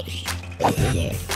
いやいや。